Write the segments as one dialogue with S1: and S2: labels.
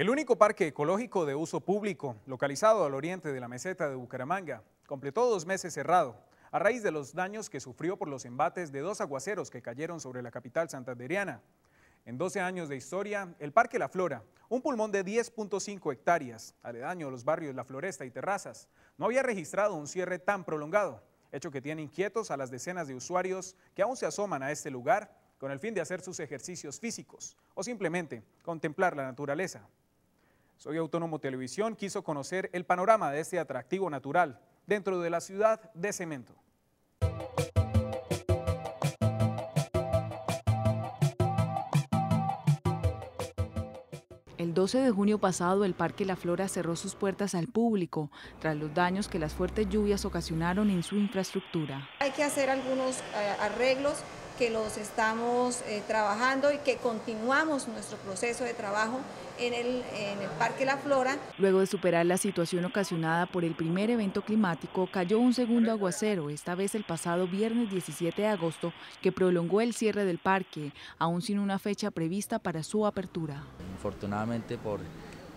S1: El único parque ecológico de uso público, localizado al oriente de la meseta de Bucaramanga, completó dos meses cerrado, a raíz de los daños que sufrió por los embates de dos aguaceros que cayeron sobre la capital santanderiana. En 12 años de historia, el Parque La Flora, un pulmón de 10.5 hectáreas, aledaño a los barrios La Floresta y Terrazas, no había registrado un cierre tan prolongado, hecho que tiene inquietos a las decenas de usuarios que aún se asoman a este lugar con el fin de hacer sus ejercicios físicos o simplemente contemplar la naturaleza. Soy Autónomo Televisión quiso conocer el panorama de este atractivo natural dentro de la ciudad de Cemento.
S2: El 12 de junio pasado, el Parque La Flora cerró sus puertas al público tras los daños que las fuertes lluvias ocasionaron en su infraestructura.
S3: Hay que hacer algunos eh, arreglos que los estamos eh, trabajando y que continuamos nuestro proceso de trabajo en el, en el Parque La Flora.
S2: Luego de superar la situación ocasionada por el primer evento climático, cayó un segundo aguacero, esta vez el pasado viernes 17 de agosto, que prolongó el cierre del parque, aún sin una fecha prevista para su apertura.
S4: Infortunadamente por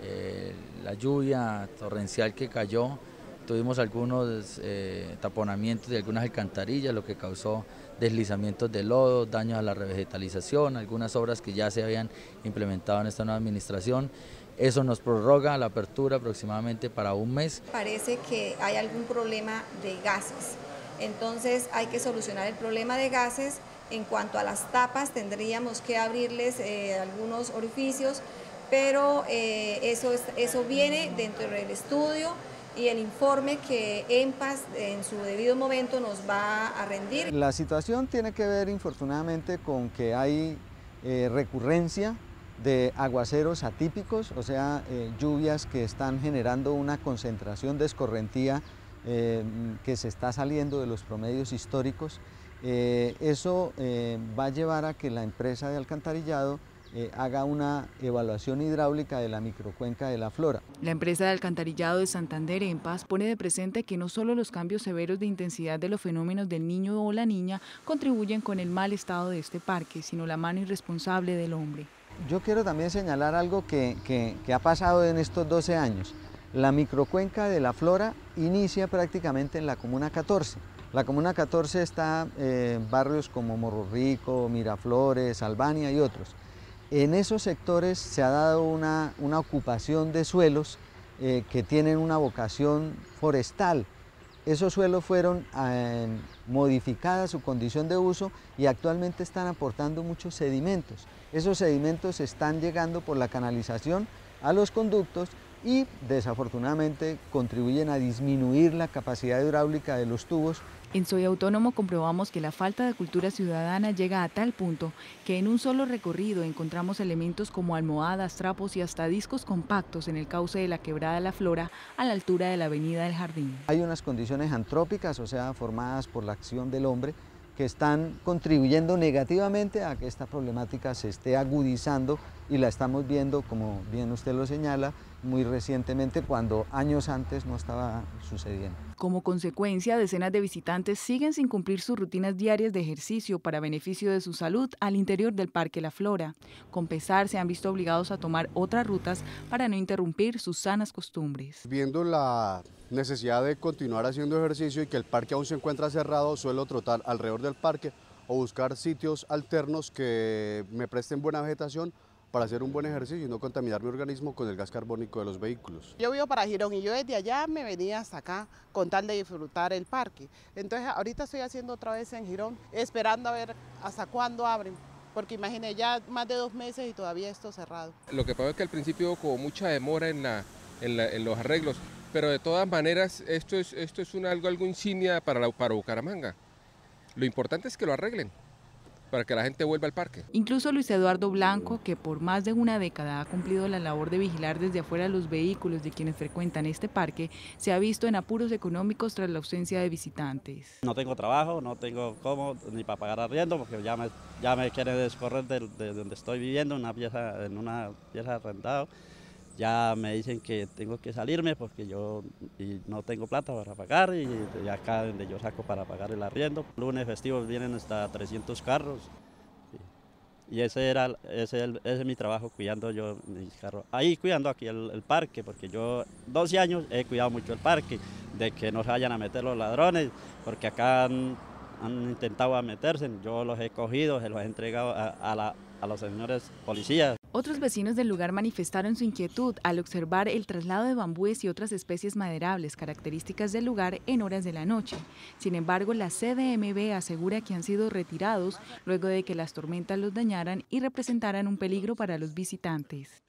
S4: eh, la lluvia torrencial que cayó, tuvimos algunos eh, taponamientos de algunas alcantarillas, lo que causó deslizamientos de lodo, daños a la revegetalización, algunas obras que ya se habían implementado en esta nueva administración. Eso nos prorroga la apertura aproximadamente para un mes.
S3: Parece que hay algún problema de gases, entonces hay que solucionar el problema de gases. En cuanto a las tapas, tendríamos que abrirles eh, algunos orificios, pero eh, eso, eso viene dentro del estudio y el informe que EMPAS en su debido momento nos va a rendir.
S5: La situación tiene que ver infortunadamente con que hay eh, recurrencia de aguaceros atípicos, o sea, eh, lluvias que están generando una concentración de escorrentía eh, que se está saliendo de los promedios históricos. eso va a llevar a que la empresa de alcantarillado eh, haga una evaluación hidráulica de la microcuenca de la flora.
S2: La empresa de alcantarillado de Santander, en Paz, pone de presente que no solo los cambios severos de intensidad de los fenómenos del niño o la niña contribuyen con el mal estado de este parque, sino la mano irresponsable del hombre.
S5: Yo quiero también señalar algo que, que, ha pasado en estos 12 años. La microcuenca de la flora inicia prácticamente en la Comuna 14. La Comuna 14 está en eh, barrios como Morro Rico, Miraflores, Albania y otros. En esos sectores se ha dado una, ocupación de suelos eh, que tienen una vocación forestal. Esos suelos fueron eh, modificadas su condición de uso y actualmente están aportando muchos sedimentos. Esos sedimentos están llegando por la canalización a los conductos y desafortunadamente contribuyen a disminuir la capacidad hidráulica de los tubos.
S2: En Soy Autónomo comprobamos que la falta de cultura ciudadana llega a tal punto que en un solo recorrido encontramos elementos como almohadas, trapos y hasta discos compactos en el cauce de la quebrada La Flora a la altura de la avenida del Jardín.
S5: Hay unas condiciones antrópicas, o sea, formadas por la acción del hombre, que están contribuyendo negativamente a que esta problemática se esté agudizando y la estamos viendo, como bien usted lo señala, muy recientemente cuando años antes no estaba sucediendo.
S2: Como consecuencia, decenas de visitantes siguen sin cumplir sus rutinas diarias de ejercicio para beneficio de su salud al interior del Parque La Flora. Con pesar, se han visto obligados a tomar otras rutas para no interrumpir sus sanas costumbres.
S6: Viendo la necesidad de continuar haciendo ejercicio y que el parque aún se encuentra cerrado, suelo trotar alrededor del parque o buscar sitios alternos que me presten buena vegetación para hacer un buen ejercicio y no contaminar mi organismo con el gas carbónico de los vehículos.
S7: Yo vivo para Girón y yo desde allá me venía hasta acá con tal de disfrutar el parque. Entonces ahorita estoy haciendo otra vez en Girón, esperando a ver hasta cuándo abren porque imagínense ya más de dos meses y todavía esto cerrado.
S8: Lo que pasa es que al principio hubo como mucha demora en, la, en, los arreglos, pero de todas maneras esto es, esto es algo, algo insignia para, la, para Bucaramanga. Lo importante es que lo arreglen para que la gente vuelva al parque.
S2: Incluso Luis Eduardo Blanco, que por más de una década ha cumplido la labor de vigilar desde afuera los vehículos de quienes frecuentan este parque, se ha visto en apuros económicos tras la ausencia de visitantes.
S9: No tengo trabajo, no tengo cómo ni para pagar arriendo porque ya me, ya me quieren descorrer de, donde estoy viviendo, una pieza, en una pieza arrendado ya me dicen que tengo que salirme porque yo no tengo plata para pagar y, acá donde yo saco para pagar el arriendo. Lunes festivos vienen hasta 300 carros y ese era ese, es mi trabajo cuidando yo mis carros. Ahí cuidando aquí el, parque, porque yo 12 años he cuidado mucho el parque, de que no se vayan a meter los ladrones, porque acá han, intentado meterse, yo los he cogido, se los he entregado a los señores policías.
S2: Otros vecinos del lugar manifestaron su inquietud al observar el traslado de bambúes y otras especies maderables características del lugar en horas de la noche. Sin embargo, la CDMB asegura que han sido retirados luego de que las tormentas los dañaran y representaran un peligro para los visitantes.